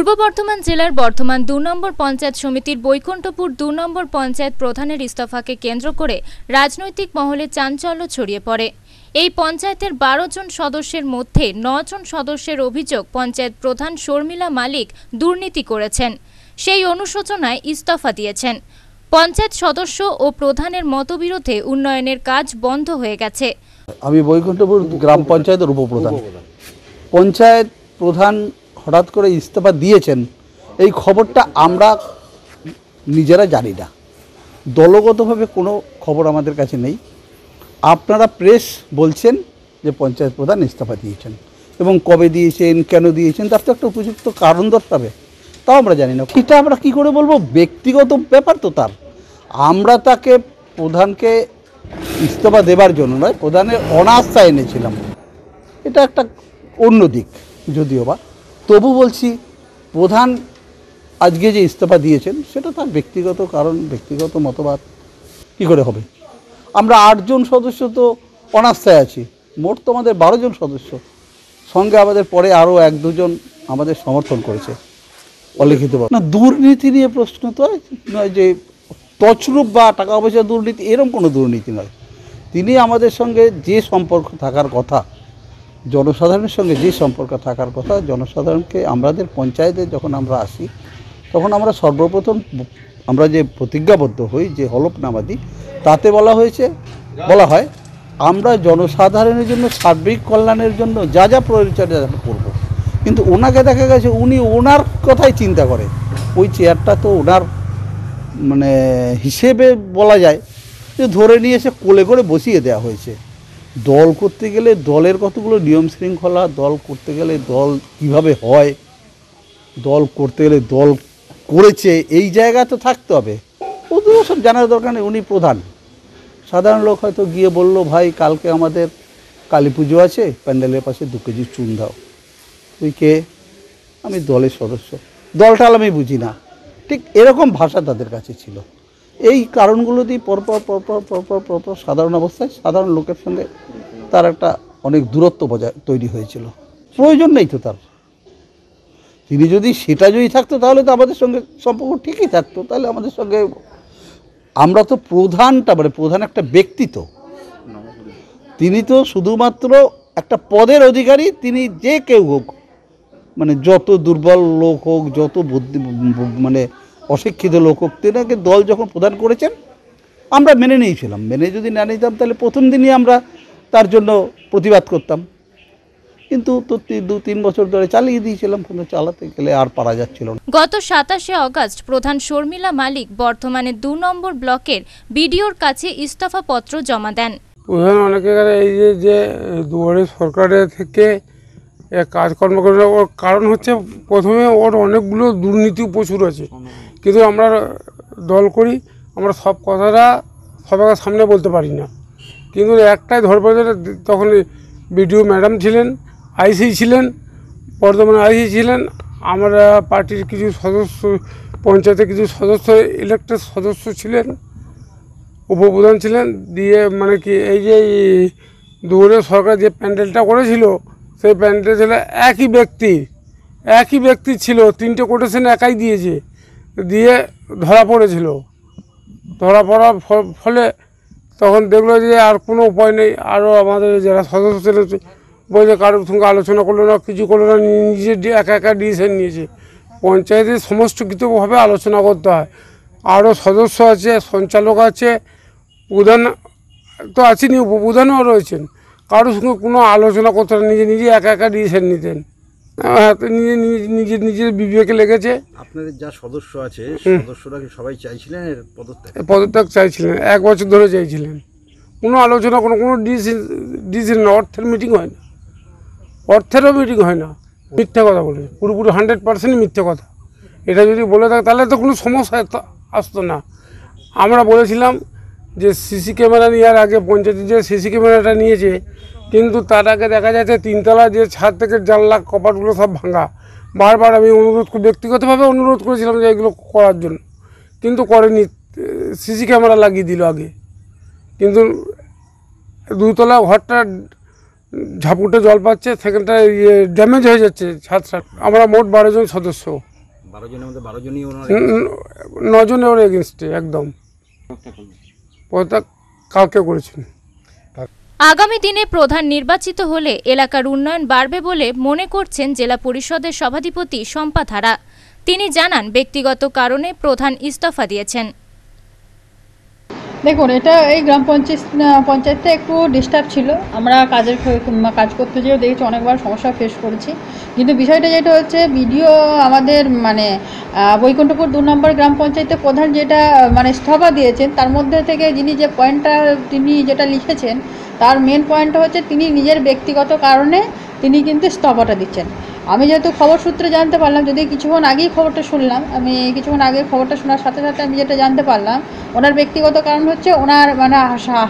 পূর্ব বর্ধমান জেলার বর্ধমান দু নম্বর পঞ্চায়েত সমিতির বৈকুণ্ঠপুর দু নম্বর পঞ্চায়েত প্রধানের ইস্তফাকে কেন্দ্র করে রাজনৈতিক মহলে চাঞ্চল্য ছড়িয়ে পড়ে। এই পঞ্চায়েতের বারো জন সদস্যের মধ্যে জন সদস্যের অভিযোগ পঞ্চায়েত প্রধান শর্মিলা মালিক দুর্নীতি করেছেন। সেই অনুশোচনায় ইস্তফা দিয়েছেন। পঞ্চায়েত সদস্য ও প্রধানের মতবিরোধে উন্নয়নের কাজ বন্ধ হয়ে গেছে। আমি বৈকুণ্ঠপুর গ্রাম পঞ্চায়েতের উপপ্রধান। পঞ্চায়েত প্রধান হঠাৎ করে ইস্তফা দিয়েছেন, এই খবরটা আমরা নিজেরা জানি না। দলগতভাবে কোনো খবর আমাদের কাছে নেই। আপনারা প্রেস বলছেন যে পঞ্চায়েত প্রধান ইস্তফা দিয়েছেন এবং কবে দিয়েছেন, কেন দিয়েছেন, তার তো একটা উপযুক্ত কারণ দর্শাবে তাও আমরা জানি না। এটা আমরা কি করে বলব? ব্যক্তিগত ব্যাপার তো তার। আমরা তাকে প্রধানকে ইস্তফা দেবার জন্য নয়, প্রধানের অনাস্থা এনেছিলাম। এটা একটা অন্য দিক, যদিও বা। তবু বলছি, প্রধান আজকে যে ইস্তফা দিয়েছেন, সেটা তার ব্যক্তিগত কারণ, ব্যক্তিগত মতবাদ। কী করে হবে? আমরা আটজন সদস্য তো অনাস্থায় আছি। মোট তো আমাদের বারো জন সদস্য। সঙ্গে আমাদের পরে আরও এক দুজন আমাদের সমর্থন করেছে। অলিখিত না, দুর্নীতি নিয়ে প্রশ্ন তো নয় যে তছরূপ বা টাকা পয়সা দুর্নীতি এরকম কোনো দুর্নীতি নয়। তিনি আমাদের সঙ্গে যে সম্পর্ক থাকার কথা জনসাধারণের সঙ্গে যে সম্পর্ক থাকার কথা, জনসাধারণকে আমাদের পঞ্চায়েতে যখন আমরা আসি, তখন আমরা সর্বপ্রথম আমরা যে প্রতিজ্ঞাবদ্ধ হই, যে হলফনামাদি, তাতে বলা হয়েছে, বলা হয়, আমরা জনসাধারণের জন্য সার্বিক কল্যাণের জন্য যা যা পরিচর্যা করব। কিন্তু ওনাকে দেখা গেছে, উনি ওনার কথাই চিন্তা করে। ওই চেয়ারটা তো ওনার মানে হিসেবে বলা যায়, যে ধরে নিয়ে এসে কোলে করে বসিয়ে দেওয়া হয়েছে। দল করতে গেলে দলের কতগুলো নিয়ম শৃঙ্খলা, দল করতে গেলে দল কীভাবে হয়, দল করতে গেলে দল করেছে, এই জায়গা তো থাকতে হবে। ওদের সব জানার দরকার নেই, উনি প্রধান। সাধারণ লোক হয়তো গিয়ে বলল, ভাই, কালকে আমাদের কালী পুজো আছে, প্যান্ডেলের পাশে দু কেজি চুন দাও। তুই কে? আমি দলের সদস্য। দলটাল আমি বুঝি না। ঠিক এরকম ভাষা তাদের কাছে ছিল। এই কারণগুলো দিয়ে পরপর পরপর পরপর পরপর সাধারণ অবস্থায় সাধারণ লোকের সঙ্গে তার একটা অনেক দূরত্ব বজায় তৈরি হয়েছিল। প্রয়োজন নেই তো তার। তিনি যদি সেটা যদি থাকতো তাহলে তো আমাদের সঙ্গে সম্পর্ক ঠিকই থাকতো। তাহলে আমাদের সঙ্গে আমরা তো প্রধানটা মানে প্রধান একটা ব্যক্তি তো। তিনি তো শুধুমাত্র একটা পদের অধিকারী, তিনি যে কেউ হোক মানে যত দুর্বল লোক হোক, যত বুদ্ধি মানে অশিক্ষিত লোক তেনাকে দল যখন প্রদান করেছেন আমরা মেনে নিয়েছিলাম। মেনে যদি না নিতাম তাহলে প্রথম দিনই আমরা তার জন্য প্রতিবাদ করতাম। কিন্তু তো দু তিন বছর ধরে চালিয়ে দিয়েছিলাম কিন্তু চালাতে গেলে আর পারা যাচ্ছিল না। গত সাতাশে অগস্ট প্রধান শর্মিলা মালিক বর্তমানে দু নম্বর ব্লকের বিডিওর কাছে ইস্তফাপত্র জমা দেন। প্রধান অনেকে গেলে এই যে যে দুয়ারে সরকারের থেকে কাজকর্ম করে ওর কারণ হচ্ছে প্রথমে ওর অনেকগুলো দুর্নীতি প্রচুর আছে। কিন্তু আমরা দল করি, আমরা সব কথাটা সবার সামনে বলতে পারি না। কিন্তু একটাই ধরপড়ে তখন বিডিও ম্যাডাম ছিলেন, আইসি ছিলেন, বর্ধমানে আইসি ছিলেন, আমরা পার্টির কিছু সদস্য, পঞ্চায়েতের কিছু সদস্য ইলেক্টেড সদস্য ছিলেন, উপপ্রধান ছিলেন, দিয়ে মানে কি এই যে দুয়ারে সরকার যে প্যান্ডেলটা করেছিল, সেই প্যান্ডেল ছিল একই ব্যক্তি একই ব্যক্তি ছিল, তিনটে কোটেশন একাই দিয়েছে। দিয়ে ধরা পড়েছিল। ধরা পড়ার ফলে তখন দেখল যে আর কোনো উপায় নেই। আরও আমাদের যারা সদস্য ছিলেন বলছে, কারোর সঙ্গে আলোচনা করল না, কিছু করল না, নিজে একা একা ডিসিশন নিয়েছে। পঞ্চায়েতে সমস্ত কিছুভাবে আলোচনা করতে হয়। আরও সদস্য আছে, সঞ্চালক আছে, প্রধান তো আছেনই উপপ্রধানও রয়েছেন। কারোর সঙ্গে কোনো আলোচনা করতে না, নিজে নিজে একা একা ডিসিশন নিতেন। তো নিজে নিজে নিজের নিজের বিবেকে লেগেছে। আপনাদের যা সদস্য আছে সদস্যরা কি সবাই চাইছিলেন এর পদত্যাগ? পদত্যাগ চাইছিলেন। এক বছর ধরে চাইছিলেন। কোনো আলোচনা কোনো কোনো ডিসিশন অর্থের মিটিং হয় না। অর্থেরও মিটিং হয় না। মিথ্যা কথা বলে পুরোপুরি হান্ড্রেড পার্সেন্ট মিথ্যা কথা। এটা যদি বলে থাকে তাহলে তো কোনো সমস্যা আসতো না। আমরা বলেছিলাম যে সিসি ক্যামেরা নেওয়ার আগে পঞ্চায়েতে যে সিসি ক্যামেরাটা নিয়েছে কিন্তু তার আগে দেখা যাচ্ছে তিনতলা যে ছাদ থেকে জানলা কপাটগুলো সব ভাঙা। বারবার আমি অনুরোধ করে- ব্যক্তিগতভাবে অনুরোধ করেছিলাম যে এগুলো করার জন্য। কিন্তু করেনি সিসি ক্যামেরা লাগিয়ে দিল আগে। কিন্তু দুতলা ঘরটা ঝাপুটে জল পাচ্ছে সেখানটা ইয়ে ড্যামেজ হয়ে যাচ্ছে ছাদটা। আমরা মোট বারো জন সদস্য। বারো জনের মধ্যে বারো জনই ওনার নজনে ওর এগেনস্টে একদম। পদত্যাগ কালকে করেছেন। আগামী দিনে প্রধান নির্বাচিত হলে এলাকার উন্নয়ন বাড়বে বলে মনে করছেন জেলা পরিষদের সভাধিপতি শম্পা ধারা। তিনি জানান, ব্যক্তিগত কারণে প্রধান ইস্তফা দিয়েছেন। দেখুন, এটা এই গ্রাম পঞ্চায়েত পঞ্চায়েতটা একটু ডিস্টার্ব ছিল। আমরা কাজের কাজ করতে যেও দেখেছি, অনেকবার সমস্যা ফেস করেছি। কিন্তু বিষয়টা যেটা হচ্ছে বিডিও আমাদের মানে বৈকুণ্ঠপুর দু নম্বর গ্রাম পঞ্চায়েতের প্রধান যেটা মানে ইস্তফা দিয়েছেন, তার মধ্যে থেকে যিনি যে পয়েন্টটা তিনি যেটা লিখেছেন, তার মেন পয়েন্টটা হচ্ছে তিনি নিজের ব্যক্তিগত কারণে তিনি কিন্তু ইস্তফাটা দিচ্ছেন। আমি যেহেতু খবর সূত্রে জানতে পারলাম, যদি কিছুক্ষণ আগেই খবরটা শুনলাম, আমি কিছুক্ষণ আগে খবরটা শোনার সাথে সাথে আমি যেটা জানতে পারলাম, ওনার ব্যক্তিগত কারণ হচ্ছে ওনার মানে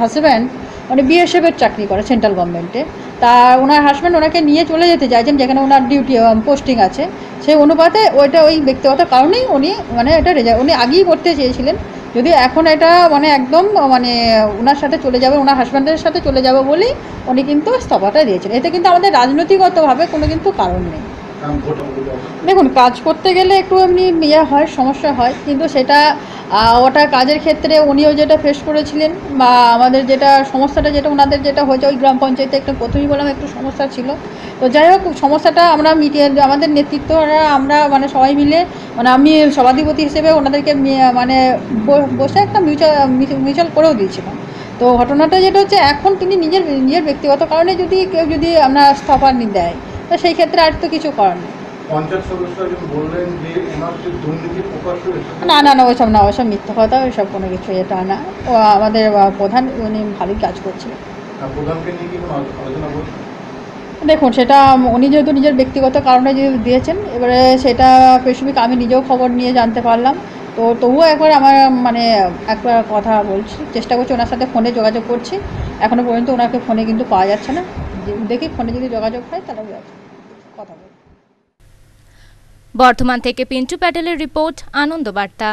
হাজব্যান্ড উনি বিএসএফের চাকরি করে সেন্ট্রাল গভর্নমেন্টে তা ওনার হাজব্যান্ড ওনাকে নিয়ে চলে যেতে চাইছেন, যেখানে ওনার ডিউটি পোস্টিং আছে। সেই অনুপাতে ওইটা ওই ব্যক্তিগত কারণেই উনি মানে এটা রেজাল্ট উনি আগেই করতে চেয়েছিলেন। যদি এখন এটা মানে একদম মানে ওনার সাথে চলে যাবে ওনার হাজব্যান্ডের সাথে চলে যাবে বলেই উনি কিন্তু ইস্তফাটা দিয়েছেন। এতে কিন্তু আমাদের রাজনৈতিকগতভাবে কোনো কিন্তু কারণ নেই। দেখুন, কাজ করতে গেলে একটু এমনি ইয়ে হয়, সমস্যা হয়, কিন্তু সেটা ওটা কাজের ক্ষেত্রে উনিও যেটা ফেস করেছিলেন, বা আমাদের যেটা সমস্যাটা যেটা, ওনাদের যেটা হয়েছে, ওই গ্রাম পঞ্চায়েতে একটু প্রথমেই বললাম, একটু সমস্যা ছিল। তো যাই হোক, সমস্যাটা আমরা মিটিয়ে, আমাদের নেতৃত্বরা আমরা মানে সবাই মিলে মানে আমি সভাধিপতি হিসেবে ওনাদেরকে মানে বসে একটা মিউচুয়াল মিউচুয়াল করেও দিয়েছিলাম। তো ঘটনাটা যেটা হচ্ছে, এখন তিনি নিজের নিজের ব্যক্তিগত কারণে যদি কেউ যদি আমরা স্থফা নি- দেয় তো সেই ক্ষেত্রে আর তো কিছু করার নেই। যে যে না না না ওইসব না ওইসব মিথ্যা কথা ওইসব কোনো কিছু এটা না। ও আমাদের প্রধান উনি ভালোই কাজ করছিলেন। দেখুন সেটা উনি যেহেতু নিজের ব্যক্তিগত কারণে যদি দিয়েছেন এবারে সেটা স্পেসিফিক আমি নিজেও খবর নিয়ে জানতে পারলাম। তো তবুও একবার আমার মানে একবার কথা বলছি চেষ্টা করছি ওনার সাথে ফোনে যোগাযোগ করছি। এখনও পর্যন্ত ওনাকে ফোনে কিন্তু পাওয়া যাচ্ছে না। দেখি ফোনে যদি যোগাযোগ হয় তাহলে কথা বর্ধমান থেকে পিন্টু প্যাটেলের রিপোর্ট আনন্দ বার্তা